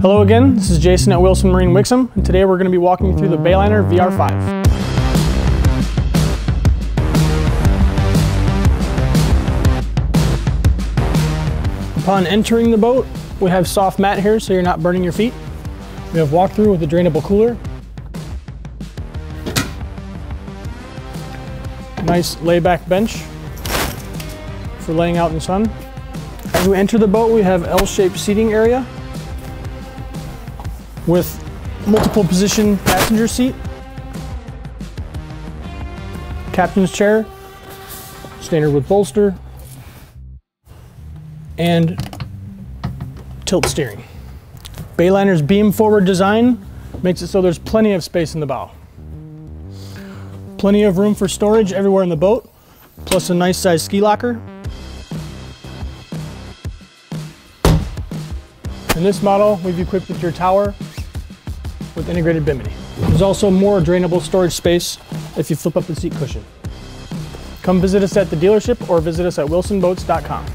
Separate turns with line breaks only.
Hello again, this is Jason at Wilson Marine Wixom, and today we're going to be walking you through the Bayliner VR5. Upon entering the boat, we have soft mat here so you're not burning your feet. We have walkthrough with a drainable cooler. Nice layback bench for laying out in the sun. As we enter the boat, we have L-shaped seating area with multiple position passenger seat, captain's chair, standard with bolster, and tilt steering. Bayliner's beam forward design makes it so there's plenty of space in the bow. Plenty of room for storage everywhere in the boat, plus a nice size ski locker. In this model, we've equipped with your tower with integrated bimini. There's also more drainable storage space if you flip up the seat cushion. Come visit us at the dealership or visit us at wilsonboats.com.